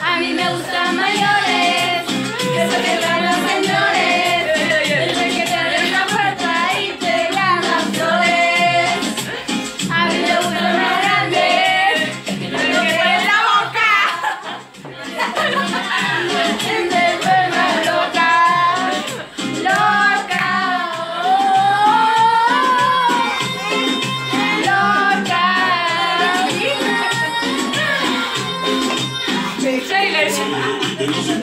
A mí me gustan mayores, Geen lezen.